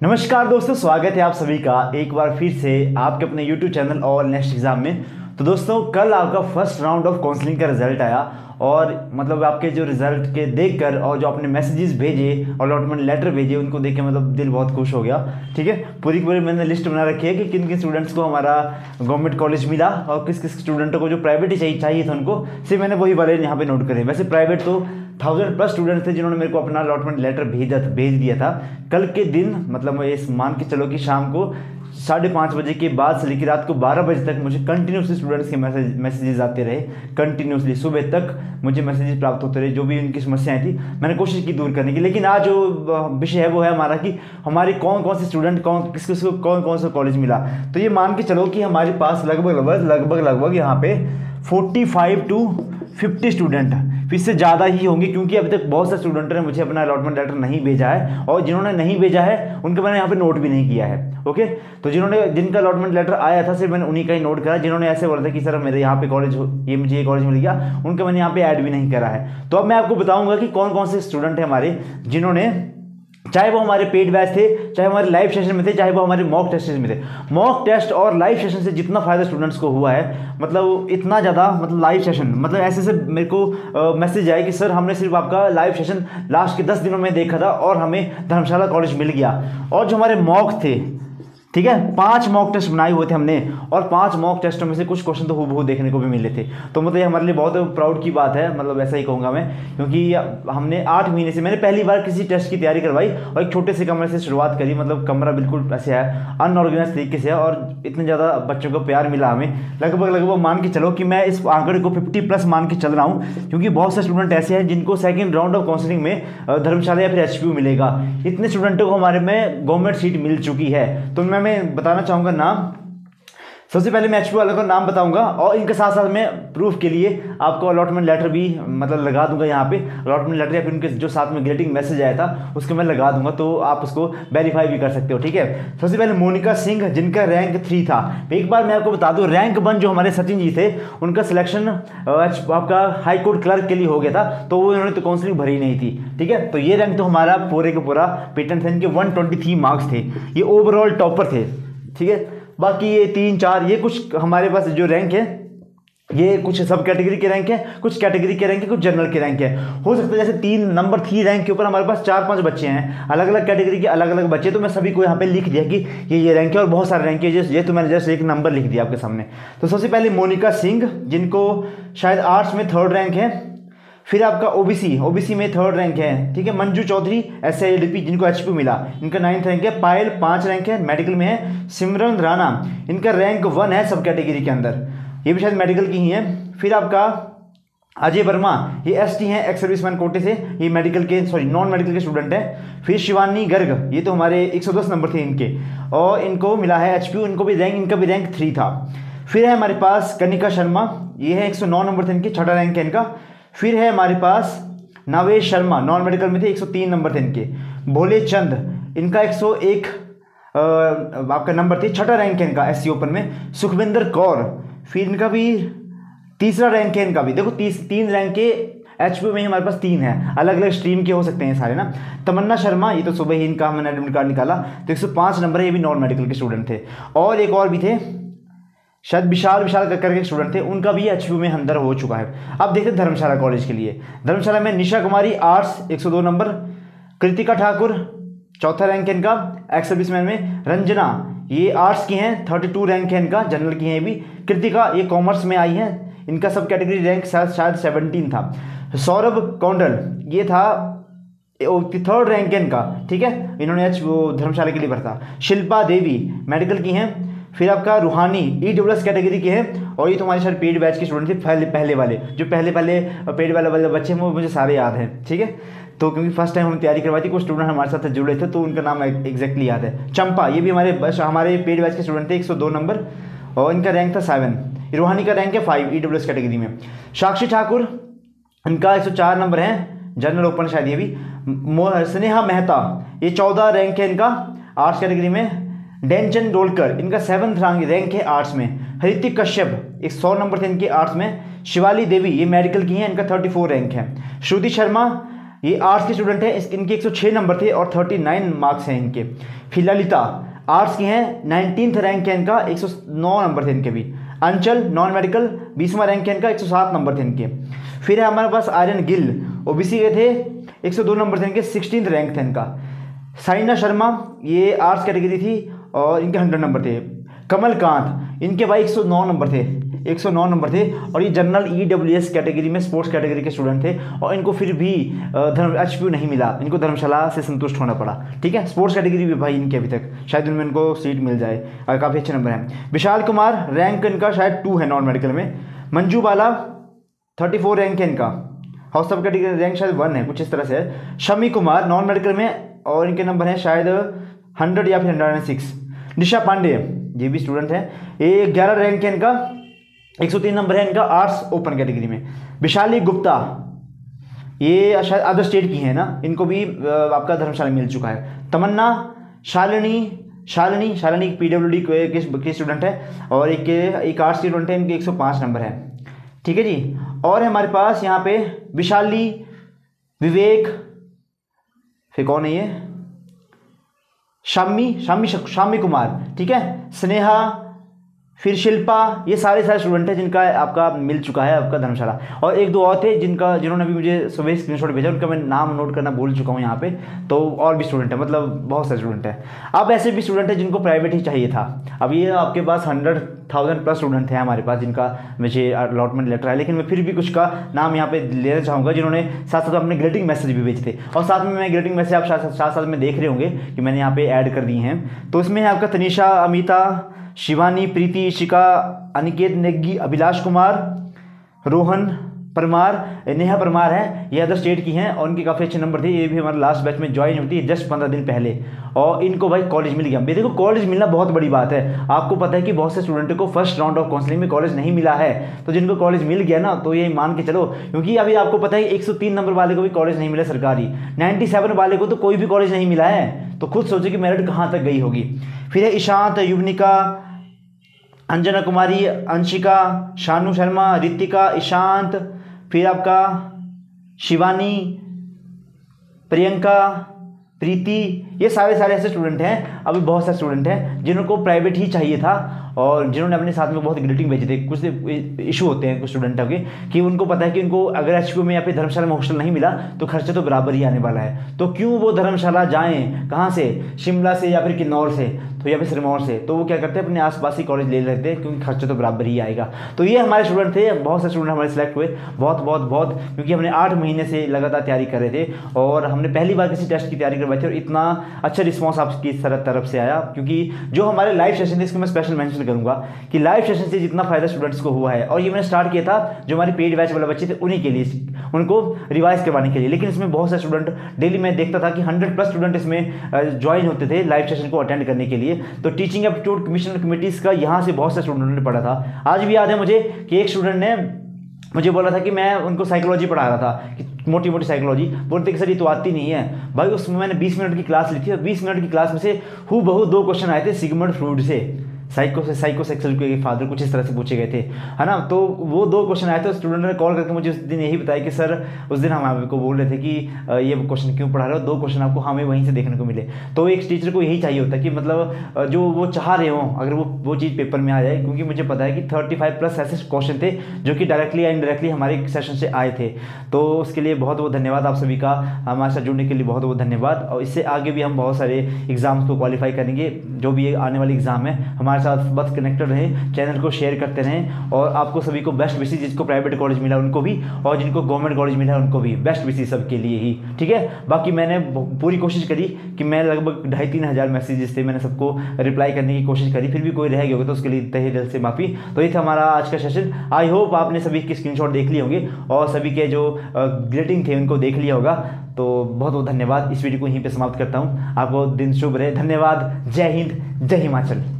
नमस्कार दोस्तों, स्वागत है आप सभी का एक बार फिर से आपके अपने YouTube चैनल और नेक्स्ट एग्ज़ाम में। तो दोस्तों, कल आपका फ़र्स्ट राउंड ऑफ़ काउंसलिंग का रिज़ल्ट आया और मतलब आपके जो रिज़ल्ट के देखकर और जो आपने मैसेजेस भेजे अलॉटमेंट लेटर भेजे, उनको देख के मतलब दिल बहुत खुश हो गया। ठीक है? पूरी पूरी मैंने लिस्ट बना रखी है कि किन किन स्टूडेंट्स को हमारा गवर्नमेंट कॉलेज मिला और किस किस स्टूडेंटों को जो प्राइवेट ही चाहिए चाहिए था उनको, सिर्फ़ मैंने वही वाले यहाँ पे नोट करे। वैसे प्राइवेट तो थाउज़ेंड प्लस स्टूडेंट्स थे जिन्होंने मेरे को अपना अलॉटमेंट लेटर भेजा भेज दिया था। कल के दिन मतलब इस मान के चलो कि शाम को साढ़े पाँच बजे के बाद से लेकर रात को बारह बजे तक मुझे कंटिन्यूसली स्टूडेंट्स के मैसेज मैसेजेस आते रहे। कंटिन्यूसली सुबह तक मुझे मैसेजेस प्राप्त होते रहे, जो भी उनकी समस्याएँ थी, मैंने कोशिश की दूर करने की। लेकिन आज जो विषय है वो है हमारा कि हमारे कौन कौन से स्टूडेंट कौन किस किस को कौन कौन सा कॉलेज मिला। तो ये मान के चलो कि हमारे पास लगभग लगभग लगभग लगभग यहाँ पे forty five to fifty student फिर से ज़्यादा ही होंगी, क्योंकि अभी तक बहुत से स्टूडेंट ने मुझे अपना अलॉटमेंट लेटर नहीं भेजा है और जिन्होंने नहीं भेजा है, उनके मैंने यहाँ पे नोट भी नहीं किया है ओके तो जिन्होंने, जिनका अलॉटमेंट लेटर आया था, सिर्फ़ मैंने उन्हीं का ही नोट करा, जिन्होंने ऐसे बोला था कि, सर, मेरे यहाँ पे कॉलेज ये मुझे ये कॉलेज मिल गया, उनका मैंने यहाँ पे ऐड भी नहीं करा है। तो अब मैं आपको बताऊँगा कि कौन कौन से स्टूडेंट हैं हमारे, जिन्होंने चाहे वो हमारे पेड बैच थे, चाहे हमारे लाइव सेशन में थे, चाहे वो हमारे मॉक टेस्ट में थे। मॉक टेस्ट और लाइव सेशन से जितना फ़ायदा स्टूडेंट्स को हुआ है मतलब इतना ज़्यादा मतलब लाइव सेशन मतलब ऐसे से मेरे को मैसेज आया कि, सर, हमने सिर्फ़ आपका लाइव सेशन लास्ट के दस दिनों में देखा था और हमें धर्मशाला कॉलेज मिल गया। और जो हमारे मॉक थे ठीक है? पाँच मॉक टेस्ट बनाए हुए थे हमने और पाँच मॉक टेस्टों में से कुछ क्वेश्चन तो हूबहू देखने को भी मिले थे। तो मतलब ये हमारे लिए बहुत प्राउड की बात है मतलब ऐसा ही कहूँगा मैं, क्योंकि हमने आठ महीने से, मैंने पहली बार किसी टेस्ट की तैयारी करवाई और एक छोटे से कमरे से शुरुआत करी मतलब कमरा बिल्कुल ऐसे है अनऑर्गेनाइज तरीके से है और इतने ज़्यादा बच्चों को प्यार मिला हमें। लगभग लगभग मान के चलो कि मैं इस आंकड़े को फिफ्टी प्लस मान के चल रहा हूँ, क्योंकि बहुत से स्टूडेंट ऐसे हैं जिनको सेकेंड राउंड ऑफ़ काउंसलिंग में धर्मशाला या फिर एच मिलेगा। इतने स्टूडेंटों को हमारे में गवर्नमेंट सीट मिल चुकी है तो मैं मैं बताना चाहूँगा नाम। सबसे पहले मैं एच वाले का नाम बताऊँगा और इनके साथ साथ मैं प्रूफ के लिए आपको अलॉटमेंट लेटर भी मतलब लगा दूँगा यहाँ पे। अलॉटमेंट लेटर या फिर उनके जो साथ में ग्रेटिंग मैसेज आया था, उसको मैं लगा दूँगा तो आप उसको वेरीफाई भी कर सकते हो, ठीक है? सबसे पहले मोनिका सिंह, जिनका रैंक थ्री था। एक बार मैं आपको बता दूँ रैंक वन जो हमारे सचिन जी थे, उनका सिलेक्शन आपका हाई कोर्ट क्लर्क के लिए हो गया था तो वो उन्होंने तो काउंसलिंग भरी नहीं थी, ठीक है? तो ये रैंक तो हमारा पूरे का पूरा पेटेंट था, इनके वन मार्क्स थे। ये ओवरऑल टॉपर थे, ठीक है? बाकी ये तीन, चार, ये कुछ हमारे पास जो रैंक है, ये कुछ सब कैटेगरी के रैंक है, कुछ कैटेगरी के रैंक है, कुछ जनरल के रैंक है। हो सकता है जैसे तीन नंबर थ्री रैंक के ऊपर हमारे पास चार, पाँच बच्चे हैं अलग अलग कैटेगरी के अलग अलग बच्चे तो मैं सभी को यहाँ पे लिख दिया कि ये ये रैंक है और बहुत सारे रैंक है, ये तो मैंने जस्ट एक नंबर लिख दिया आपके सामने। तो सबसे पहले मोनिका सिंह, जिनको शायद आर्ट्स में थर्ड रैंक है फिर आपका ओबीसी ओबीसी में थर्ड रैंक है, ठीक है? मंजू चौधरी एस जिनको एचपी मिला। इनका नाइन्थ रैंक है, पायल पाँच रैंक है मेडिकल में है, सिमरन राणा। इनका रैंक वन है सब कैटेगरी के अंदर। ये भी शायद मेडिकल की ही है। फिर आपका अजय वर्मा, ये एस टी हैं एक्स सर्विसमैन कोटे से। ये मेडिकल के सॉरी नॉन मेडिकल के स्टूडेंट हैं। फिर शिवानी गर्ग, ये तो हमारे 110 नंबर थे इनके। और इनको मिला है एच इनको भी रैंक इनका भी रैंक थ्री था। फिर है हमारे पास कनिका शर्मा, ये है 109 नंबर थे इनके, छठा रैंक है इनका। फिर है हमारे पास नवेश शर्मा नॉन मेडिकल में थे 103 नंबर थे इनके। भोले चंद, इनका 101 आपका नंबर थे, छठा रैंक है इनका एस ओपन में। सुखविंदर कौर, फिर इनका भी तीसरा रैंक है इनका भी। देखो, तीस, तीन रैंक के एच में हमारे पास तीन है। अलग अलग स्ट्रीम के हो सकते हैं सारे ना। तमन्ना शर्मा, ये तो सुबह ही इनका हमने एडमिट कार्ड निकाला। तो 105 नंबर है, ये भी नॉन मेडिकल के स्टूडेंट थे। और एक और भी थे शायद विशाल विशाल कर करके स्टूडेंट थे, उनका भी एच में अंदर हो चुका है। अब देखते धर्मशाला कॉलेज के लिए। धर्मशाला में निशा कुमारी आर्ट्स 102 नंबर, कृतिका ठाकुर, चौथा रैंक है इनका एक्स सर्विसमैन में रंजना, ये आर्ट्स की हैं 32 रैंक है इनका जनरल की हैं भी। कृतिका, ये कॉमर्स में आई हैं, इनका सब कैटेगरी रैंक शायद शायद सेवनटीन था। सौरभ कौंडल, ये था थर्ड रैंक है इनका, ठीक है? इन्होंने एच वो धर्मशाला के लिए भरता शिल्पा देवी मेडिकल की हैं फिर आपका रूहानी ई डब्ल्यू एस कैटेगरी के हैं, और ये तो हमारे सारे पेड बैच के स्टूडेंट थे, पहले पहले वाले। जो पहले पहले पेड वाले वाले बच्चे हैं, वो मुझे सारे याद हैं, ठीक है? तो क्योंकि फ़र्स्ट टाइम हमने तैयारी करवाई थी, कुछ स्टूडेंट हमारे साथ जुड़े थे तो उनका नाम एग्जैक्टली याद है। चंपा, ये भी हमारे बस, हमारे पेड बैच के स्टूडेंट थे, एक सौ दो नंबर और इनका रैंक था सेवन रूहानी का रैंक है फाइव ई डब्ल्यू कैटेगरी में। साक्षी ठाकुर, इनका एक सौ चार नंबर है, जनरल ओपन शायद ये भी। स्नेहा मेहता, ये चौदह रैंक है इनका आर्ट्स कैटेगरी में। डेंचन डोलकर इनका सेवंथ रैंक है आर्ट्स में। हृतिक कश्यप एक सौ नंबर थे इनके आर्ट्स में। शिवाली देवी ये मेडिकल की हैं, इनका थर्टी फोर रैंक है। श्रुति शर्मा ये आर्ट्स के स्टूडेंट हैं इनके 106 नंबर थे और 39 मार्क्स हैं इनके। फिर ललिता आर्ट्स की हैं नाइनटीन रैंक है इनका 109 नंबर थे इनके भी। अंचल नॉन मेडिकल बीसवा रैंक है इनका 107 नंबर थे इनके। फिर है हमारे पास आर्यन गिल ओबीसी के थे 102 नंबर थे इनके सिक्सटीन रैंक थे इनका। साइना शर्मा ये आर्ट्स कैटेगरी थी और इनके हंड्रेड नंबर थे। कमलकांत, इनके भाई 109 नंबर थे। 109 नंबर थे और ये general E W S category में स्पोर्ट्स कैटेगरी के स्टूडेंट थे और इनको फिर भी धर्म एच नहीं मिला। इनको धर्मशाला से संतुष्ट होना पड़ा। ठीक है? स्पोर्ट्स कैटेगरी भी भाई इनके अभी तक। शायद उनमें इनको सीट मिल जाए। और काफ़ी अच्छे नंबर हैं। विशाल कुमार रैंक इनका शायद टू है नॉन मेडिकल में। Manju Bala thirty four rank है इनका। हाउस ऑफ़ कैटेगरी रैंक शायद वन है, कुछ इस तरह से। है शमी कुमार नॉन मेडिकल में और इनके नंबर हैं शायद हंड्रेड या फिर hundred and six Nisha Pandey, ये भी स्टूडेंट है। ये ग्यारह रैंक है इनका 103 नंबर है इनका आर्ट्स ओपन कैटेगरी में। विशाली गुप्ता, ये शायद अदर स्टेट की है ना, इनको भी आपका धर्मशाला मिल चुका है। तमन्ना, शालिनी शालिनी शालिनी पीडब्ल्यू डी के स्टूडेंट है, और एक एक आर्ट्स स्टूडेंट है, इनके 105 नंबर है। ठीक है जी? और हमारे पास यहाँ पे विशाली, विवेक, फिर कौन है ये? शामी शामी शामी कुमार ठीक है? स्नेहा फिर शिल्पा, ये सारे सारे स्टूडेंट हैं जिनका आपका मिल चुका है, आपका धर्मशाला। और एक दो और थे जिनका, जिन्होंने अभी मुझे सुबह स्क्रीनशॉट भेजा, उनका मैं नाम नोट करना भूल चुका हूँ यहाँ पे तो और भी स्टूडेंट है मतलब बहुत सारे स्टूडेंट हैं। अब ऐसे भी स्टूडेंट हैं जिनको प्राइवेट ही चाहिए था। अब ये आपके पास हंड्रेड थाउज़ेंड प्लस स्टूडेंट हैं हमारे पास, जिनका मुझे अलॉटमेंट लेटर है लेकिन मैं फिर भी कुछ का नाम यहाँ पे लेना चाहूँगा, जिन्होंने साथ साथ अपने ग्रेटिंग मैसेज भी भेजे थे। और साथ में मैं ग्रेटिंग मैसेज आप साथ साथ में देख रहे होंगे कि मैंने यहाँ पे ऐड कर दिए हैं। तो इसमें है आपका तनिषा, अमिता शिवानी प्रीति इशिका अनिकेत नेग्गी अभिलाष कुमार रोहन परमार, नेहा परमार है, ये अदर स्टेट की हैं और उनके काफ़ी अच्छे नंबर थे। ये भी हमारे लास्ट बैच में ज्वाइन होती है जस्ट पंद्रह दिन पहले। और इनको भाई कॉलेज मिल गया। देखो कॉलेज मिलना बहुत बड़ी बात है। आपको पता है कि बहुत से स्टूडेंट को फ़र्स्ट राउंड ऑफ़ काउंसलिंग में कॉलेज नहीं मिला है। तो जिनको कॉलेज मिल गया ना तो ये मान के चलो, क्योंकि अभी आपको पता है एक सौ तीन नंबर वाले को भी कॉलेज नहीं मिला सरकारी। नाइन्टी वाले को तो कोई भी कॉलेज नहीं मिला है। तो खुद सोचो कि मेरिट कहाँ तक गई होगी। फिर है ईशांत, युवनिका, अंजना कुमारी, अंशिका, शानू शर्मा, रितिका, ईशांत फिर आपका शिवानी, प्रियंका, प्रीति, ये सारे सारे ऐसे स्टूडेंट हैं। अभी बहुत सारे स्टूडेंट हैं जिनको प्राइवेट ही चाहिए था। और जिन्होंने अपने साथ में बहुत ग्रीटिंग भेजे थे, कुछ इशू होते हैं, कुछ स्टूडेंटों के, कि उनको पता है कि उनको अगर एच में या फिर धर्मशाला में हॉस्टल नहीं मिला तो खर्चा तो बराबर ही आने वाला है। तो क्यों वो धर्मशाला जाएँ? कहाँ से? शिमला से या फिर किन्नौर से? तो या फिर सिरमौर से? तो वो क्या करते हैं? अपने आसपास ही कॉलेज ले लेते हैं, क्योंकि खर्चा तो बराबर ही आएगा। तो ये हमारे स्टूडेंट थे, बहुत से स्टूडेंट हमारे सेलेक्ट हुए, बहुत बहुत बहुत, क्योंकि हमने आठ महीने से लगातार तैयारी कर रहे थे, और हमने पहली बार किसी टेस्ट की तैयारी करवाई थी, और इतना अच्छा रिस्पॉन्स आपकी तरफ़ से आया, क्योंकि जो हमारे लाइव सेशन थे, इसको मैं स्पेशल मैंशन करूँगा कि लाइव सेशन से जितना फ़ायदा स्टूडेंट्स को हुआ है। और ये मैंने स्टार्ट किया था, जो हमारी पेड बैच वाले बच्चे थे, उन्हीं के लिए, उनको रिवाइज करवाने के लिए। लेकिन इसमें बहुत सारे स्टूडेंट डेली मैं देखता था कि हंड्रेड प्लस स्टूडेंट इसमें ज्वाइन होते थे लाइव सेशन को अटेंड करने के लिए। तो टीचिंग एप्टीट्यूड कमीशन कमिटीज़ का यहाँ से बहुत से स्टूडेंटों ने पढ़ा था। आज भी याद है मुझे कि एक स्टूडेंट ने मुझे बोला था कि मैं उनको साइकोलॉजी पढ़ा रहा था, कि मोटी मोटी साइकोलॉजी बोलते कि, सर, ये तो आती नहीं है। भाई, उसमें मैंने 20 मिनट की क्लास ली थी और 20 मिनट की क्लास में से हु बहु दो क्वेश्चन आए थे सिगमंड फ्रूड से। साइको से साइको सेक्सुअल के फादर कुछ इस तरह से पूछे गए थे। है ना? तो वो दो क्वेश्चन आए थे स्टूडेंट ने कॉल करके मुझे उस दिन यही बताया कि, सर, उस दिन हम आपको बोल रहे थे कि ये क्वेश्चन क्यों पढ़ा रहे हो? दो क्वेश्चन आपको हमें वहीं से देखने को मिले। तो एक टीचर को यही चाहिए होता है कि मतलब जो वो चाह रहे हों, अगर वो वो चीज़ पेपर में आ जाए, क्योंकि मुझे पता है कि थर्टी फाइव प्लस ऐसे क्वेश्चन थे, जो कि डायरेक्टली या इनडायरेक्टली हमारे सेशन से आए थे। तो उसके लिए बहुत बहुत धन्यवाद आप सभी का। हमारे साथ जुड़ने के लिए बहुत बहुत धन्यवाद। और इससे आगे भी हम बहुत सारे एग्ज़ाम्स को क्वालिफाई करेंगे। जो भी आने वाले एग्ज़ाम है, हमारे साथ बस कनेक्टेड रहें चैनल को शेयर करते रहें और आपको सभी को बेस्ट विशेष जिसको प्राइवेट कॉलेज मिला उनको भी और जिनको गवर्नमेंट कॉलेज मिला उनको भी। बेस्ट विशेष सबके लिए ही, ठीक है? बाकी मैंने पूरी कोशिश करी कि मैं लगभग ढाई तीन हज़ार मैसेजेस थे मैंने सबको रिप्लाई करने की कोशिश करी, फिर भी कोई रह गया होगा तो उसके लिए तहे दिल से माफ़ी। तो ये था हमारा आज का सेशन आई होप आपने सभी के स्क्रीन देख लिए होंगे और सभी के जो ग्रेटिंग थे उनको देख लिया होगा। तो बहुत बहुत धन्यवाद। इस वीडियो को यहीं पे समाप्त करता हूँ। आपको दिन शुभ रहे। धन्यवाद। जय हिंद। जय हिमाचल।